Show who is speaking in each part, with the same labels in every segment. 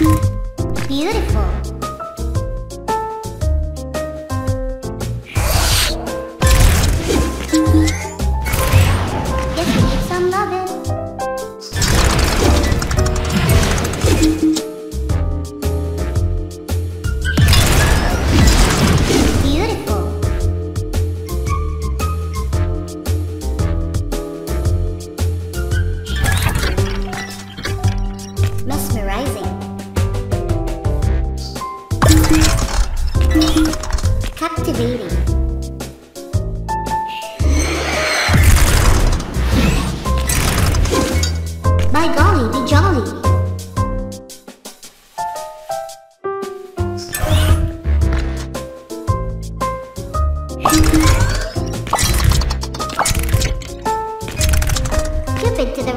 Speaker 1: Beautiful. Captivating. By golly, be jolly. Cupid to the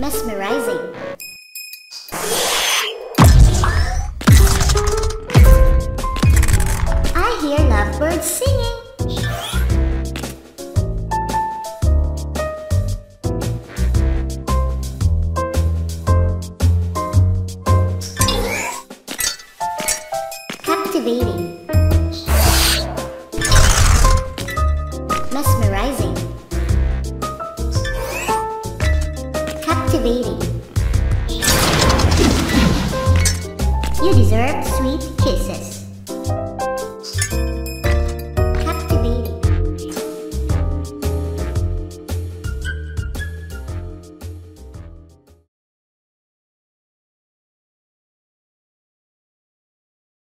Speaker 1: Mesmerizing. I hear lovebirds singing.